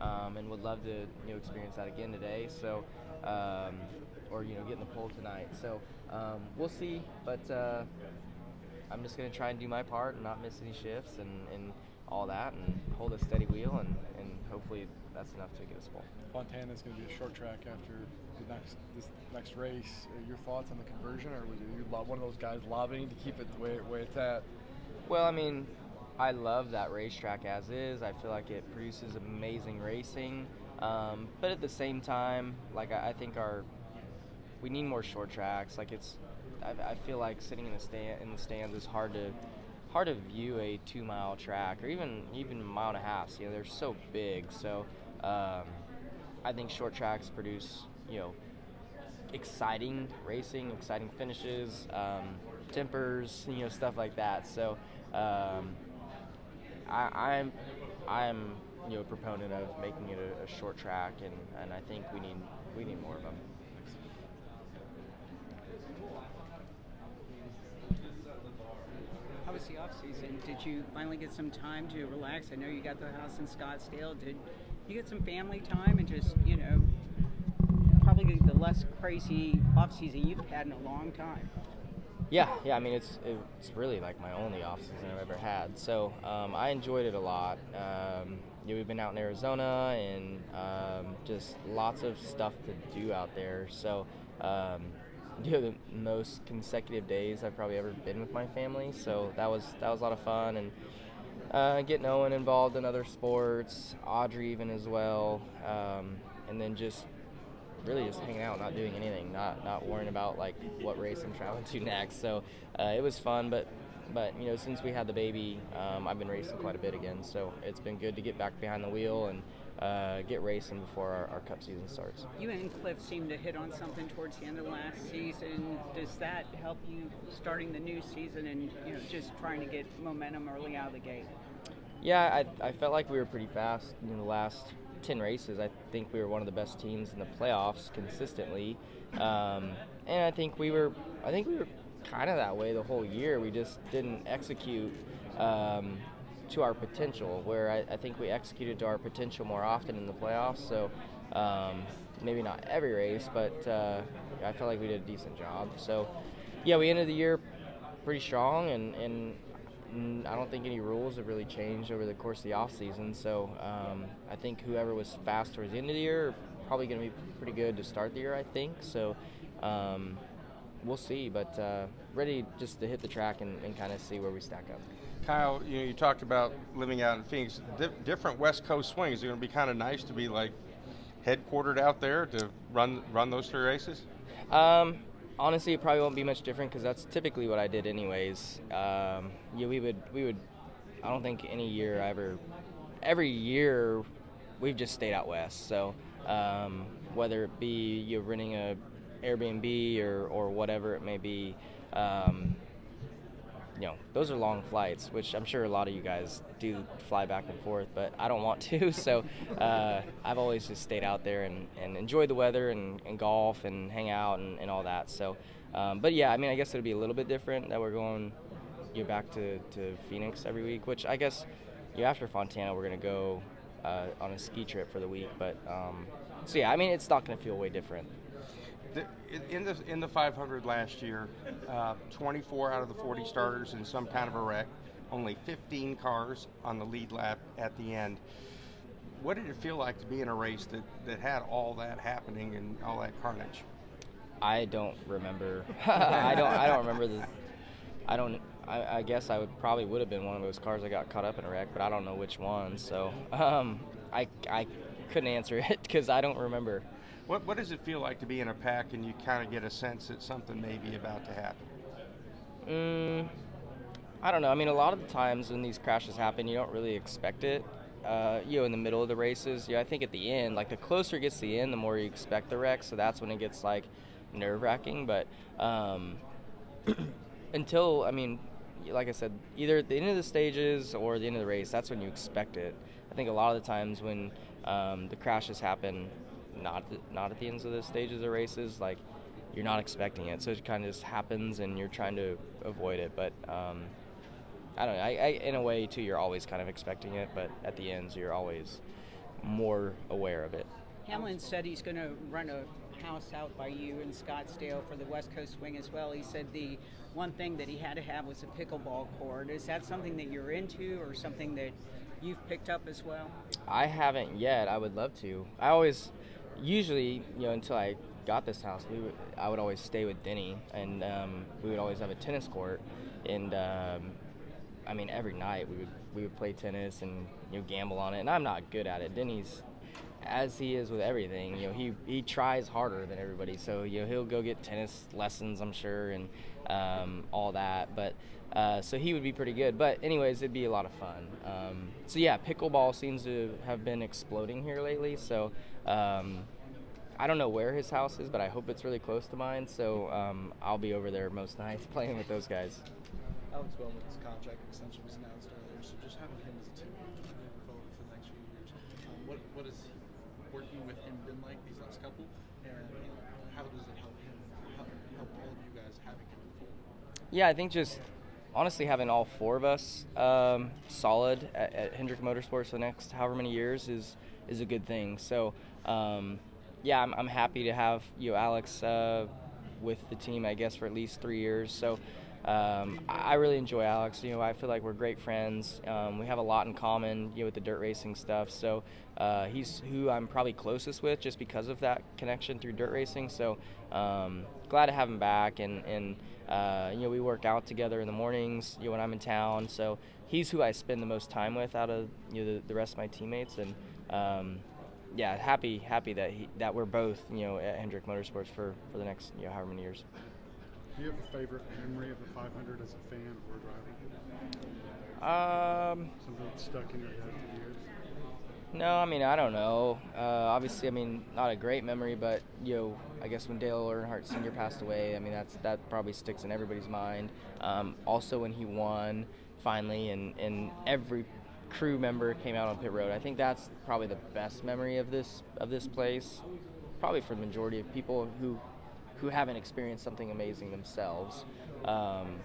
um, and would love to you know experience that again today. So, um, or you know get in the pole tonight. So um, we'll see, but uh, I'm just gonna try and do my part and not miss any shifts and, and all that, and hold a steady wheel, and, and hopefully that's enough to get us pole. Fontana is going to be a short track after the next this next race. Uh, your thoughts on the conversion, or was you one of those guys lobbying to keep it the way, way it's at? Well, I mean, I love that racetrack as is. I feel like it produces amazing racing, um, but at the same time, like I, I think our we need more short tracks. Like it's, I, I feel like sitting in the stand in the stands is hard to hard to view a two mile track or even even a mile and a half. You know, they're so big. So um, I think short tracks produce you know exciting racing, exciting finishes, um, tempers, you know, stuff like that. So um, I, I'm I'm you know a proponent of making it a, a short track, and, and I think we need we need more of them. How was the off season? Did you finally get some time to relax? I know you got the house in Scottsdale. Did you get some family time and just you know probably the less crazy off season you've had in a long time? Yeah, yeah. I mean, it's it's really like my only off season I've ever had. So um, I enjoyed it a lot. Um, know, we've been out in Arizona and um, just lots of stuff to do out there. So um, you know, the most consecutive days I've probably ever been with my family. So that was that was a lot of fun and uh, getting Owen involved in other sports, Audrey even as well, um, and then just really just hanging out, not doing anything, not not worrying about like what race I'm traveling to next. So uh, it was fun, but but you know since we had the baby, um, I've been racing quite a bit again. So it's been good to get back behind the wheel and uh, get racing before our, our Cup season starts. You and Cliff seemed to hit on something towards the end of last season. Does that help you starting the new season and you know just trying to get momentum early out of the gate? Yeah, I, I felt like we were pretty fast in the last 10 races. I think we were one of the best teams in the playoffs consistently. Um, and I think we were I think we were kind of that way the whole year. We just didn't execute um, to our potential, where I, I, think we executed to our potential more often in the playoffs. So um, maybe not every race, but uh, I felt like we did a decent job. So yeah, we ended the year pretty strong, and, and I don't think any rules have really changed over the course of the off season. So um, I think whoever was fast towards the end of the year probably going to be pretty good to start the year. I think so. Um, we'll see, but uh, ready just to hit the track and, and kind of see where we stack up. Kyle, you know, you talked about living out in Phoenix. Di- different West Coast swings. Is it going to be kind of nice to be like headquartered out there to run run those three races? Um, honestly, it probably won't be much different because that's typically what I did anyways. Um, yeah, we would we would. I don't think any year I ever, every year, we've just stayed out west. So um, whether it be you renting a Airbnb or or whatever it may be. Um, you know, those are long flights, which I'm sure a lot of you guys do fly back and forth, but I don't want to. So uh, I've always just stayed out there and, and enjoyed the weather and, and golf and hang out and, and all that. So, um, but yeah, I mean, I guess it'll be a little bit different that we're going you back to, to Phoenix every week, which I guess you after Fontana, we're going to go uh, on a ski trip for the week. But um, so yeah, I mean, it's not going to feel way different in the in the 500 last year, uh, 24 out of the 40 starters in some kind of a wreck. Only 15 cars on the lead lap at the end. What did it feel like to be in a race that, that had all that happening and all that carnage? I don't remember. I don't. I don't remember the. I don't. I, I, guess I would probably would have been one of those cars that got caught up in a wreck, but I don't know which one. So um, I I couldn't answer it because I don't remember. What, what does it feel like to be in a pack and you kind of get a sense that something may be about to happen? Mm, I don't know. I mean, a lot of the times when these crashes happen, you don't really expect it. Uh, you know, in the middle of the races, yeah, I think at the end, like the closer it gets to the end, the more you expect the wreck. So that's when it gets like nerve wracking. But um, until, I mean, like I said, either at the end of the stages or the end of the race, that's when you expect it. I think a lot of the times when um, the crashes happen, not not at the ends of the stages of races. Like you're not expecting it, so it kind of just happens, and you're trying to avoid it. But um, I don't know. I, I, in a way too, you're always kind of expecting it, but at the ends, you're always more aware of it. Hamlin said he's going to run a house out by you in Scottsdale for the West Coast Swing as well. He said the one thing that he had to have was a pickleball court. Is that something that you're into or something that you've picked up as well? I haven't yet. I would love to. I always, usually, you know, until I got this house, we would, I would always stay with Denny, and um, we would always have a tennis court, and um, I mean, every night we would we would play tennis and you know gamble on it. And I'm not good at it. Denny's as he is with everything, you know, he, he tries harder than everybody. So, you know, he'll go get tennis lessons, I'm sure, and um, all that. But uh, so he would be pretty good. But anyways, it'd be a lot of fun. Um, so yeah, pickleball seems to have been exploding here lately. So um, I don't know where his house is, but I hope it's really close to mine. So um, I'll be over there most nights playing with those guys. Alex Bowman's contract extension was announced earlier, so just having him as a forward for the next few years, um, what what has working with him been like these last couple, and how does it help him help, help all of you guys having him in the fold? Yeah, I think just honestly having all four of us um, solid at, at, Hendrick Motorsports for the next however many years is is a good thing. So um, yeah, I'm, I'm, happy to have you, Alex, uh, with the team. I guess for at least three years. So. Um, I really enjoy Alex. You know, I feel like we're great friends. Um, we have a lot in common, you know, with the dirt racing stuff. So uh, he's who I'm probably closest with, just because of that connection through dirt racing. So um, glad to have him back, and and uh, you know, we work out together in the mornings. You know, when I'm in town. So he's who I spend the most time with out of you know the, the rest of my teammates, and um, yeah, happy happy that he, that we're both you know at Hendrick Motorsports for for the next you know however many years. Do you have a favorite memory of the 500 as a fan or driver? Um, Something that's stuck in your head for years? No, I mean I don't know. Uh, obviously, I mean not a great memory, but you know, I guess when Dale Earnhardt Sr. passed away, I mean that's that probably sticks in everybody's mind. Um, also, when he won finally, and and every crew member came out on pit road. I think that's probably the best memory of this of this place, probably for the majority of people who who haven't experienced something amazing themselves. Um,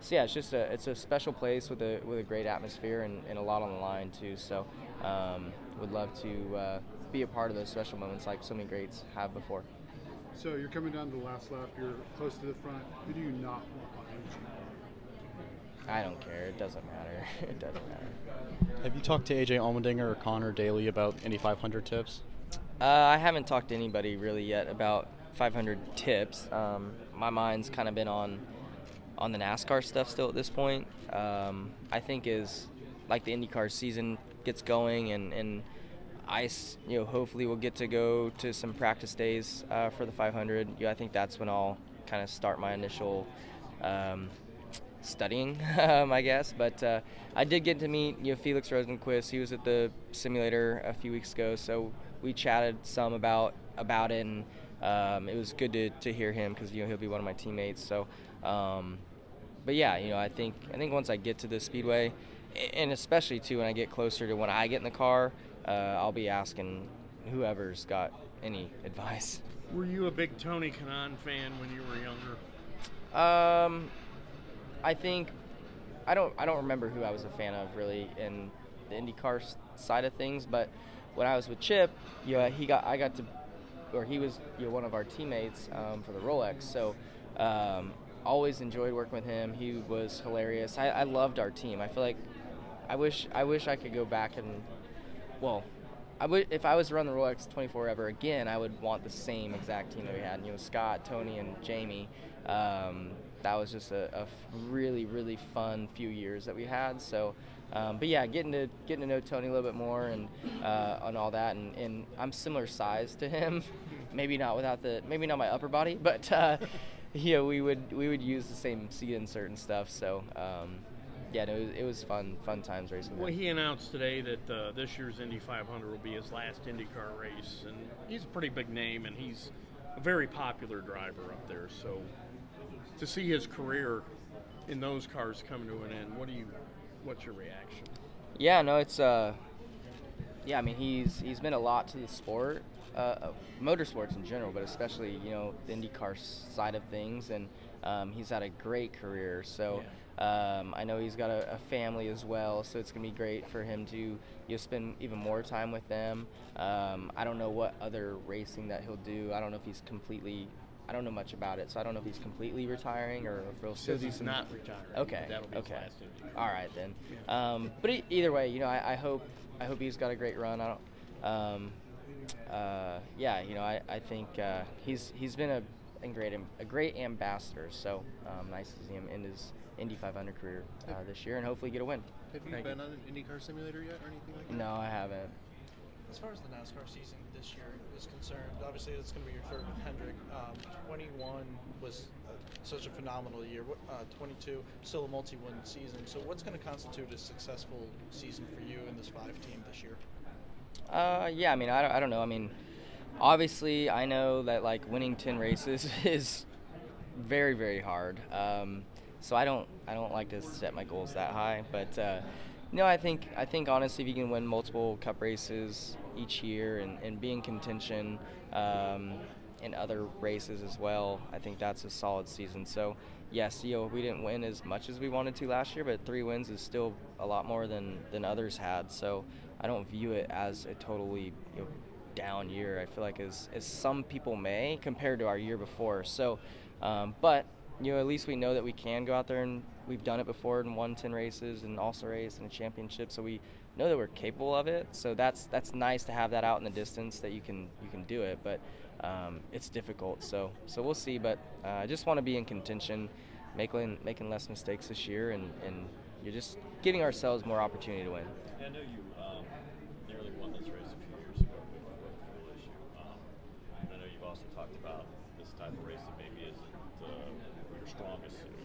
so yeah, it's just a it's a special place with a with a great atmosphere and, and a lot on the line too. So um, would love to uh, be a part of those special moments like so many greats have before. So you're coming down to the last lap. You're close to the front. Who do you not want behind you? I don't care. It doesn't matter. it doesn't matter. Have you talked to AJ Allmendinger or Conor Daly about any 500 tips? Uh, I haven't talked to anybody really yet about 500 tips. Um, my mind's kind of been on on the NASCAR stuff still at this point. Um, I think is like the IndyCar season gets going and and ice, you know, hopefully we'll get to go to some practice days uh, for the 500. Yeah, I think that's when I'll kind of start my initial um, studying, um, I guess. But uh, I did get to meet you know Felix Rosenqvist. He was at the simulator a few weeks ago, so we chatted some about about it. And, um, it was good to, to hear him because you know he'll be one of my teammates. So, um, but yeah, you know I think I think once I get to the speedway, and especially too when I get closer to when I get in the car, uh, I'll be asking whoever's got any advice. Were you a big Tony Kanaan fan when you were younger? Um, I think I don't I don't remember who I was a fan of really in the IndyCar side of things, but when I was with Chip, yeah, he got I got to or he was you know, one of our teammates um, for the Rolex. So um, always enjoyed working with him. He was hilarious. I, I loved our team. I feel like I wish I wish I could go back and well, I would if I was to run the Rolex 24 ever again, I would want the same exact team that we had. You know, Scott, Tony, and Jamie. Um, that was just a, a, really really fun few years that we had. So um, but yeah, getting to getting to know Tony a little bit more and uh, on all that, and, and I'm similar size to him. maybe not without the maybe not my upper body, but uh, yeah, we would we would use the same seat insert and stuff. So um, yeah, no, it, was, it was fun fun times racing. Well, he announced today that uh, this year's Indy 500 will be his last IndyCar race, and he's a pretty big name, and he's a very popular driver up there. So to see his career in those cars come to an end, what do you what's your reaction? Yeah, no, it's uh, yeah. I mean, he's he's been a lot to the sport, uh, motorsports in general, but especially you know the IndyCar side of things, and Um, he's had a great career, so um, I know he's got a, a, family as well. So it's gonna be great for him to you know, spend even more time with them. Um, I don't know what other racing that he'll do. I don't know if he's completely I don't know much about it, so I don't know if he's completely retiring or if he'll still do some. not retiring. Okay. That'll be okay. All right then. Um, but e- either way, you know, I, I hope I hope he's got a great run. I don't. Um, uh, yeah, you know, I, I think uh, he's he's been a, a great a great ambassador. So um, nice to see him in his Indy 500 career uh, this year, and hopefully get a win. Have you Thank been on an IndyCar simulator yet, or anything like that? No, I haven't. As far as the NASCAR season this year is concerned, obviously it's going to be your third with Hendrick. Um, 21 was uh, such a phenomenal year. Uh, 22 still a multi-win season. So what's going to constitute a successful season for you in this five team this year? Uh, yeah, I mean, I don't, I don't know. I mean, obviously, I know that like winning ten races is very, very hard. Um, so I don't, I don't like to set my goals that high. But uh, no, I think, I think honestly, if you can win multiple Cup races each year and, and be in contention um, in other races as well, I think that's a solid season. So yes, you know, we didn't win as much as we wanted to last year, but three wins is still a lot more than than others had. So I don't view it as a totally you know, down year. I feel like as as some people may compared to our year before. So, um, but you know, at least we know that we can go out there and we've done it before and won 10 races and also race and a championship. So we know that we're capable of it. So that's that's nice to have that out in the distance that you can you can do it. But um, it's difficult. So so we'll see. But uh, I just want to be in contention, making making less mistakes this year, and and you're just giving ourselves more opportunity to win. I know you um, nearly won this race a few years ago with the fuel issue. Um, and I know you've also talked about this type of race that maybe isn't uh, your strongest suit.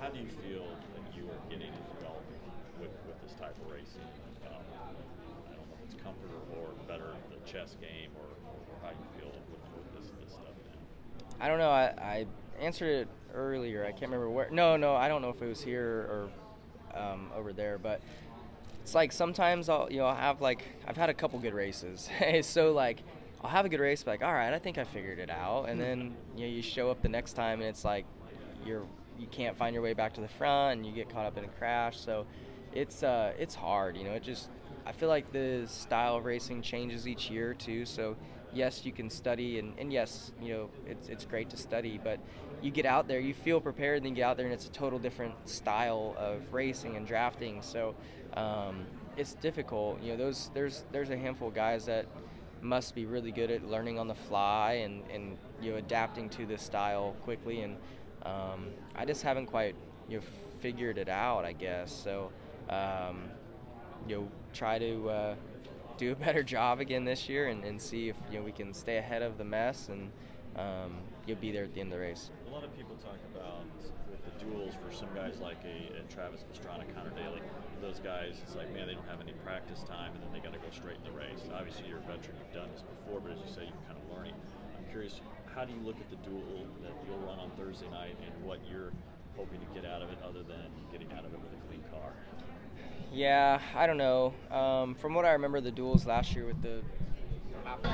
How do you feel that you are getting and developing with, with this type of racing? Um, I don't know if it's comfort or, or better the chess game or, or how you feel with, with this, this stuff now. I don't know. I, I answered it earlier. I can't remember where. No, no, I don't know if it was here or um, over there, but it's like sometimes I'll you know I'll have like I've had a couple good races, so like I'll have a good race, like all right, I think I figured it out, and then you know you show up the next time and it's like you're you can't find your way back to the front and you get caught up in a crash. So it's uh it's hard, you know. It just I feel like the style of racing changes each year too. So yes, you can study and, and yes, you know, it's it's great to study, but you get out there, you feel prepared, and then you get out there and it's a total different style of racing and drafting. So um, it's difficult. You know, those there's there's a handful of guys that must be really good at learning on the fly and, and you know adapting to this style quickly and um, I just haven't quite you know figured it out I guess so um, you know try to uh, do a better job again this year and, and see if you know we can stay ahead of the mess and um, you'll be there at the end of the race. A lot of people talk about the duels for some guys like a, a Travis Pastrana, Conor Daly. Those guys, it's like man, they don't have any practice time, and then they got to go straight in the race. Obviously, you're a veteran, you've done this before, but as you say, you're kind of learning. I'm curious, how do you look at the duel that you'll run on Thursday night, and what you're hoping to get out of it, other than getting out of it with a clean car? Yeah, I don't know. Um, from what I remember, the duels last year with the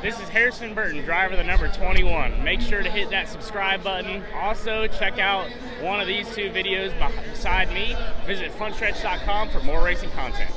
This is Harrison Burton, driver the number 21. Make sure to hit that subscribe button. Also, check out one of these two videos beside me. Visit frontstretch.com for more racing content.